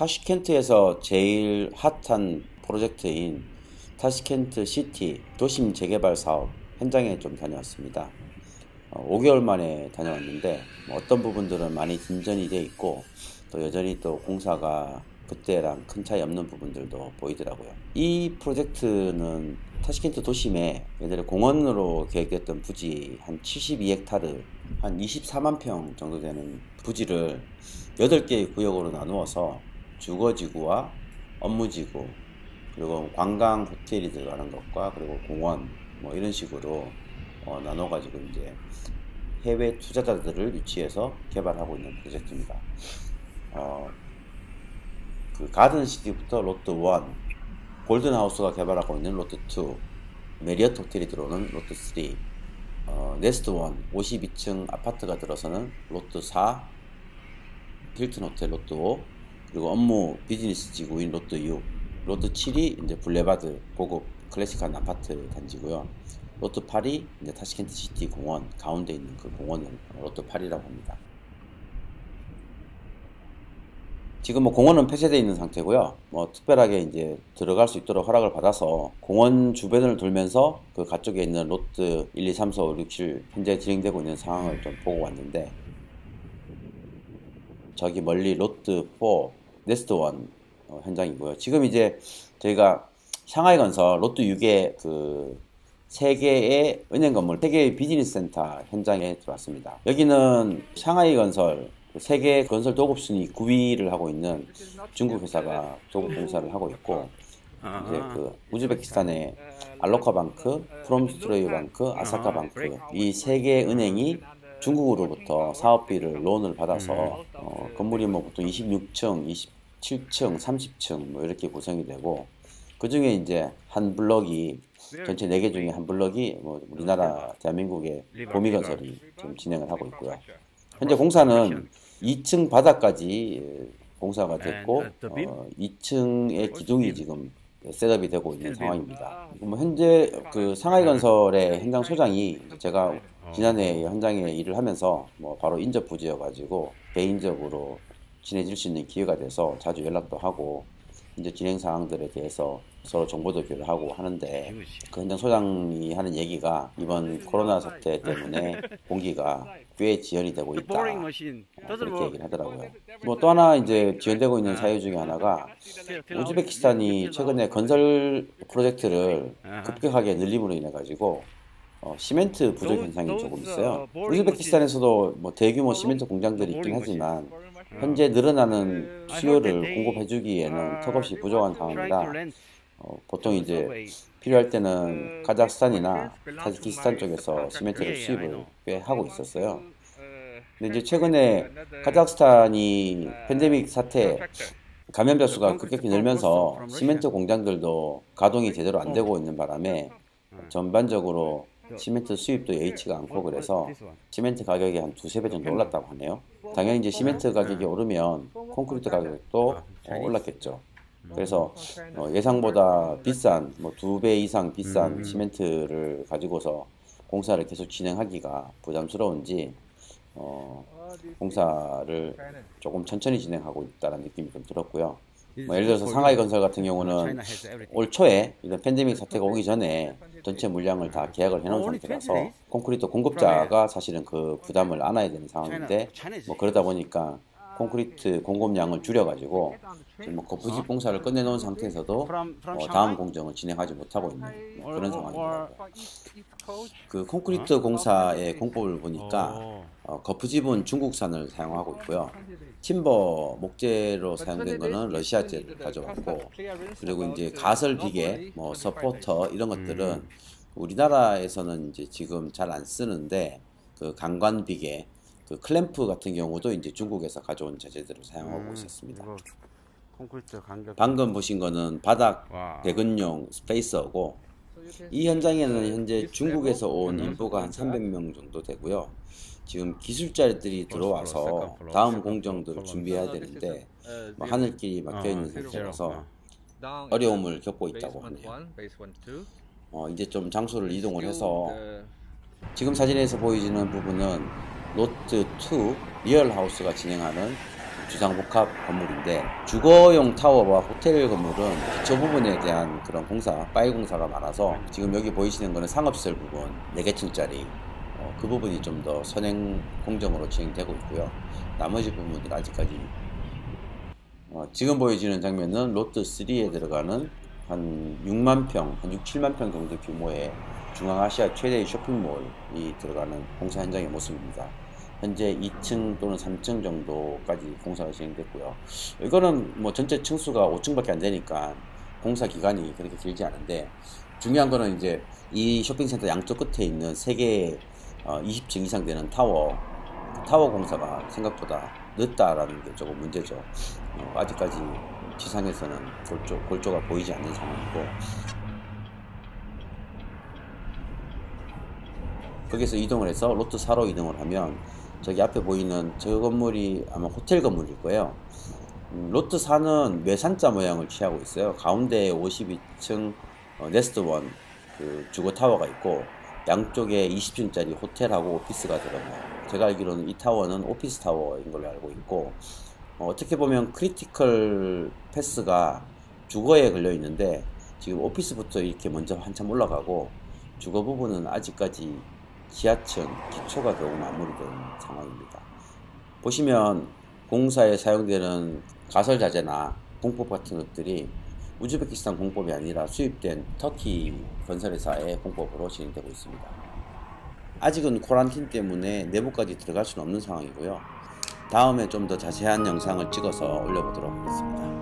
타시켄트에서 제일 핫한 프로젝트인 타시켄트 시티 도심 재개발 사업 현장에 좀 다녀왔습니다. 어, 5개월 만에 다녀왔는데 뭐 어떤 부분들은 많이 진전이 돼 있고 또 여전히 또 공사가 그때랑 큰 차이 없는 부분들도 보이더라고요. 이 프로젝트는 타시켄트 도심에 예전에 공원으로 계획됐던 부지 한 72헥타르 한 24만 평 정도 되는 부지를 8개의 구역으로 나누어서 주거지구와 업무지구 그리고 관광 호텔이 들어가는 것과 그리고 공원 뭐 이런 식으로 어, 나눠 가지고 이제 해외 투자자들을 유치해서 개발하고 있는 프로젝트입니다. 어, 그 가든 시티부터 Lot 1, 골든 하우스가 개발하고 있는 Lot 2, 메리어트 호텔이 들어오는 Lot 3, 어, 네스트 1, 52층 아파트가 들어서는 Lot 4, 힐튼 호텔 Lot 5, 그리고 업무 비즈니스 지구인 Lot 6, Lot 7이 이제 블레바드 고급 클래식한 아파트 단지고요. Lot 8이 이제 타시켄트 시티 공원 가운데 있는 그 공원을 Lot 8이라고 합니다. 지금 뭐 공원은 폐쇄되어 있는 상태고요. 뭐 특별하게 이제 들어갈 수 있도록 허락을 받아서 공원 주변을 돌면서 그 가쪽에 있는 Lot 1, 2, 3, 4, 5, 6, 7 현재 진행되고 있는 상황을 좀 보고 왔는데 저기 멀리 Lot 4 네스트 1 어, 현장이고요. 지금 이제 저희가 상하이 건설 Lot 6의 그 세개의 은행 건물, 세개의 비즈니스 센터 현장에 들어왔습니다. 여기는 샹하이 건설 세계 건설 도급 순위 9위를 하고 있는 중국 회사가 도급 공사를 하고 있고 이제 그 우즈베키스탄의 알로카 방크, 프롬스트레이 방크, 아사카 방크 이 세개 은행이 중국으로부터 사업비를 loan을 받아서 어, 건물이 뭐 보통 26층, 27층, 30층 뭐 이렇게 구성이 되고 그 중에 이제 한 블럭이 전체 4개 중에 한 블럭이 뭐 우리나라 대한민국의 보미 건설이 지금 진행을 하고 있고요. 현재 공사는 2층 바닥까지 공사가 됐고 어, 2층의 기둥이 지금 setup이 되고 있는 상황입니다. 뭐 현재 그 상하이 건설의 현장 소장이 제가 지난해 현장에 일을 하면서 뭐 바로 인접 부지여 가지고 개인적으로 친해질 수 있는 기회가 돼서 자주 연락도 하고 이제 진행 사항들에 대해서 서로 정보도 교류하고 하는데 그 현장 소장이 하는 얘기가 이번 코로나 사태 때문에 공기가 꽤 지연이 되고 있다. 어, 그렇게 얘기를 하더라고요. 뭐 또 하나 이제 지연되고 있는 사유 중에 하나가 우즈베키스탄이 최근에 건설 프로젝트를 급격하게 늘림으로 인해 가지고 어, 시멘트 부족 현상이 조금 있어요. 우즈베키스탄에서도 뭐 대규모 시멘트 공장들이 있긴 하지만 현재 늘어나는 수요를 공급해주기에는 턱없이 부족한 상황이라 어, 보통 이제 필요할 때는 카자흐스탄이나 타지키스탄 쪽에서 시멘트를 수입을 꽤 하고 있었어요. 근데 이제 최근에 카자흐스탄이 팬데믹 사태 감염자 수가 급격히 늘면서 시멘트 공장들도 가동이 제대로 안 되고 있는 바람에 전반적으로 시멘트 수입도 여의치가 않고 그래서 시멘트 가격이 한 두세 배 정도 올랐다고 하네요. 당연히 이제 시멘트 가격이 오르면 콘크리트 가격도 올랐겠죠. 그래서 어, 예상보다 비싼 뭐 두 배 이상 비싼 시멘트를 가지고서 공사를 계속 진행하기가 부담스러운지 어, 공사를 조금 천천히 진행하고 있다는 느낌이 좀 들었고요. 뭐 예를 들어서 상하이 건설 같은 경우는 올 초에 이런 팬데믹 사태가 오기 전에 전체 물량을 다 계약을 해놓은 상태라서 콘크리트 공급자가 사실은 그 부담을 안아야 되는 상황인데 뭐 그러다 보니까 콘크리트 공급량을 줄여가지고 지금 뭐 거푸집 공사를 끝내놓은 상태에서도 어, 다음 공정을 진행하지 못하고 있는 뭐 그런 상황입니다. 그 콘크리트 공사의 공법을 보니까 어, 거푸집은 중국산을 사용하고 있고요. timber 목재로 사용된 거는 러시아제를 가져왔고 그리고 이제 가설 비계, 뭐 서포터 이런 것들은 우리나라에서는 이제 지금 잘 안 쓰는데 그 강관 비계 그 클램프 같은 경우도 이제 중국에서 가져온 자재들을 사용하고 음, 있었습니다. 콘크리트 간격. 방금 보신 거는 바닥 와. 배근용 spacer고 이 현장에는 현재 중국에서 온 인부가 한 300명 정도 되고요. 지금 기술자들이 들어와서 다음 공정들을 준비해야 되는데 뭐 하늘길이 막혀 있는 어, 상태라서 어려움을 어려움을 겪고 있다고 하네요. 어, 이제 좀 장소를 이동을 해서 지금 사진에서 보이지는 부분은 Lot 2 리얼 하우스가 진행하는 주상복합 건물인데 주거용 타워와 호텔 건물은 기초 부분에 대한 그런 공사, 파일 공사가 많아서 지금 여기 보이시는 거는 상업시설 부분 4개 층짜리 어, 그 부분이 좀 더 선행 공정으로 진행되고 있고요. 나머지 부분은 아직까지 어, 지금 보여지는 장면은 로트 3에 들어가는 한 6만 평, 한 6, 7만 평 정도 규모의 중앙아시아 최대의 쇼핑몰이 들어가는 공사 현장의 모습입니다. 현재 2층 또는 3층 정도까지 공사가 진행됐고요. 이거는 뭐 전체 층수가 5층밖에 안 되니까 공사 기간이 그렇게 길지 않은데 중요한 거는 이제 이 쇼핑센터 양쪽 끝에 있는 세 개의 어, 20층 이상 되는 타워 그 타워 공사가 생각보다 늦다라는 게 조금 문제죠. 어, 아직까지 지상에서는 골조, 골조가 보이지 않는 상황이고 거기서 이동을 해서 Lot 4로 이동을 하면 저기 앞에 보이는 저 건물이 아마 호텔 건물일 거예요. 음, Lot 4는 뫼산자 모양을 취하고 있어요. 가운데에 52층 어, 네스트원 그 주거 타워가 있고 양쪽에 20층짜리 호텔하고 오피스가 들어가요. 제가 알기로는 이 타워는 오피스 타워인 걸로 알고 있고 어, 어떻게 보면 critical path가 주거에 걸려 있는데 지금 오피스부터 이렇게 먼저 한참 올라가고 주거 부분은 아직까지 지하층 기초가 겨우 마무리된 상황입니다. 보시면 공사에 사용되는 가설 자재나 공법 같은 것들이 우즈베키스탄 공법이 아니라 수입된 터키 건설회사의 공법으로 진행되고 있습니다. 아직은 코란틴 때문에 내부까지 들어갈 수는 없는 상황이고요. 다음에 좀 더 자세한 영상을 찍어서 올려보도록 하겠습니다.